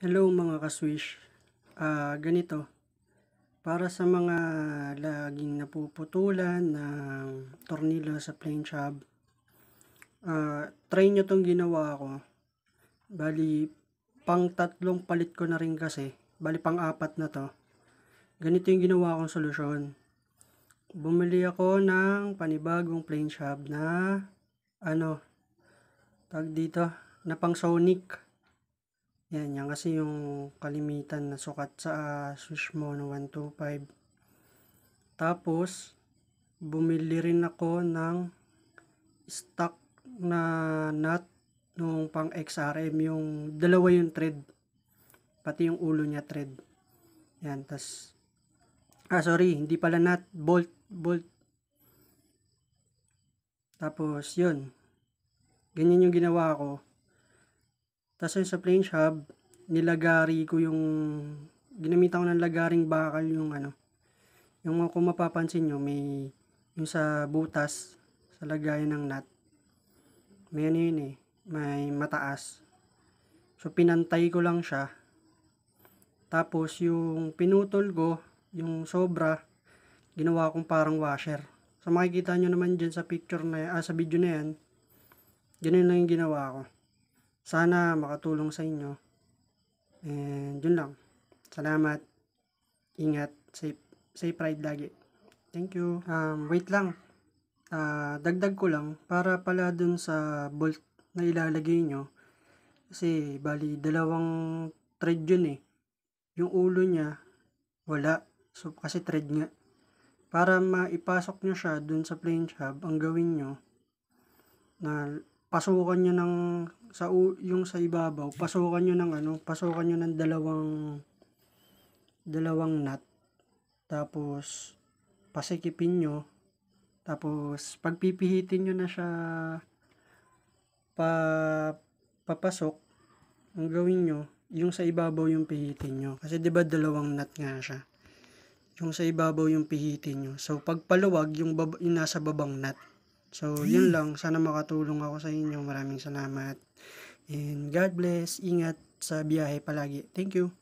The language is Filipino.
Hello mga ka-swish. Ah, ganito. Para sa mga laging napuputulan ng tornilyo sa plane shop, ah, try nyo tong ginawa ko. Bali, pang tatlong palit ko na rin kasi. Bali, pang apat na to. Ganito yung ginawa kong solusyon. Bumili ako ng panibagong plane shop na ano, tag dito, na pang Sonic. Yan, yan kasi yung kalimitan na sukat sa uh, na 125. Tapos, bumili rin ako ng stock na nut nung pang XRM, yung dalawa yung thread. Pati yung ulo niya thread. Yan, tas ah sorry, hindi pala nut, bolt, bolt. Tapos, yun. Ganyan yung ginawa ko. Tapos yung sa plane shop, nilagari ko yung, ginamitan ko ng lagaring bakal yung ano, yung kung mapapansin nyo, may, yung sa butas, sa lagayan ng nut, may ano yun eh, may mataas. So, pinantay ko lang siya. Tapos, yung pinutol ko, yung sobra, ginawa kong parang washer. So, makikita nyo naman dyan sa picture na, ah, sa video na yan, ganun lang yung ginawa ko. Sana makatulong sa inyo. And yun lang. Salamat. Ingat. Safe, safe ride lagi. Thank you. Um, wait lang. Uh, dagdag ko lang para pala dun sa bolt na ilalagay nyo. Kasi bali dalawang thread yun eh. Yung ulo niya wala. So kasi thread nga. Para maipasok nyo siya dun sa plane shop, ang gawin nyo na pasukan nyo ng sa yung sa ibabaw pasukan nyo ng ano pasukan nyo ng dalawang dalawang nut tapos pasikipin nyo. Tapos pagpipihitin nyo na siya pa papasok ang gawin nyo yung sa ibabaw yung pihitin nyo. Kasi di ba dalawang nut nga siya? Yung sa ibabaw yung pihitin nyo. So pag paluwag yung, bab- yung nasa babang nut So, yun lang. Sana makatulong ako sa inyo. Maraming salamat. And God bless. Ingat sa biyahe palagi. Thank you.